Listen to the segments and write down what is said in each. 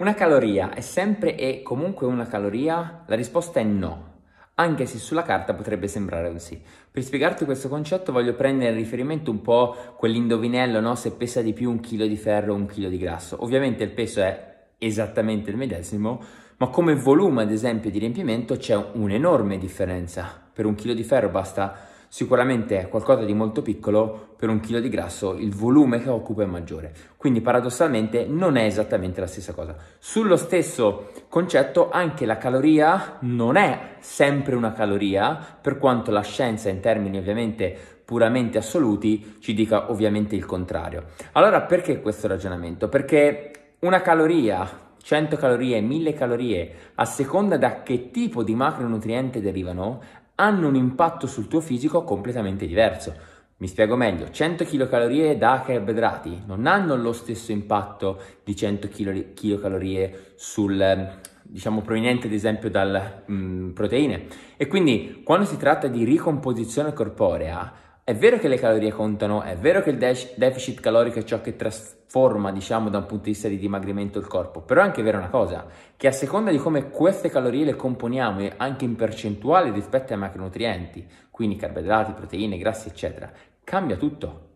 Una caloria è sempre e comunque una caloria? La risposta è no, anche se sulla carta potrebbe sembrare un sì. Per spiegarti questo concetto voglio prendere in riferimento un po' quell'indovinello, no? Se pesa di più un chilo di ferro o un chilo di grasso. Ovviamente il peso è esattamente il medesimo, ma come volume ad esempio di riempimento c'è un'enorme differenza. Per un chilo di ferro basta sicuramente è qualcosa di molto piccolo, per un chilo di grasso il volume che occupa è maggiore. Quindi paradossalmente non è esattamente la stessa cosa. Sullo stesso concetto anche la caloria non è sempre una caloria, per quanto la scienza in termini ovviamente puramente assoluti ci dica ovviamente il contrario. Allora perché questo ragionamento? Perché una caloria 100 calorie, 1000 calorie, a seconda da che tipo di macronutriente derivano, hanno un impatto sul tuo fisico completamente diverso. Mi spiego meglio, 100 kcal da carboidrati non hanno lo stesso impatto di 100 kcal sul, diciamo, proveniente ad esempio dalle mm, proteine. E quindi quando si tratta di ricomposizione corporea, è vero che le calorie contano, è vero che il de- deficit calorico è ciò che trasforma forma, diciamo, da un punto di vista di dimagrimento il corpo. Però è anche vera una cosa, che a seconda di come queste calorie le componiamo, anche in percentuale rispetto ai macronutrienti, quindi carboidrati, proteine, grassi, eccetera, cambia tutto.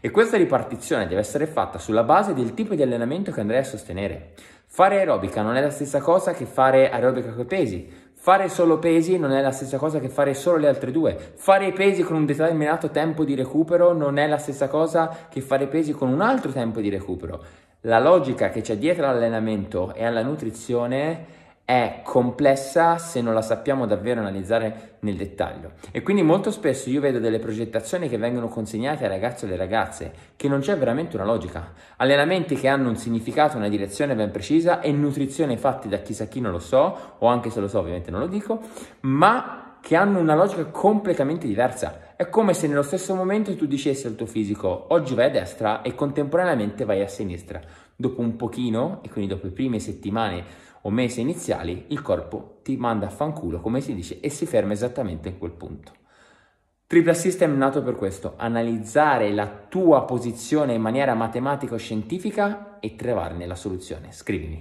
E questa ripartizione deve essere fatta sulla base del tipo di allenamento che andrai a sostenere. Fare aerobica non è la stessa cosa che fare aerobica con i pesi, Fare solo pesi non è la stessa cosa che fare solo le altre due. Fare i pesi con un determinato tempo di recupero non è la stessa cosa che fare pesi con un altro tempo di recupero. La logica che c'è dietro all'allenamento e alla nutrizione è complessa se non la sappiamo davvero analizzare nel dettaglio. E quindi molto spesso io vedo delle progettazioni che vengono consegnate ai ragazzi e alle ragazze che non c'è veramente una logica. Allenamenti che hanno un significato, una direzione ben precisa e nutrizione fatti da chissà chi non lo so, o anche se lo so ovviamente non lo dico, ma che hanno una logica completamente diversa. È come se nello stesso momento tu dicessi al tuo fisico oggi vai a destra e contemporaneamente vai a sinistra. Dopo un pochino, e quindi dopo le prime settimane o mesi iniziali, il corpo ti manda a fanculo, come si dice, e si ferma esattamente in quel punto. Triple System è nato per questo, analizzare la tua posizione in maniera matematica o scientifica e trovarne la soluzione. Scrivimi.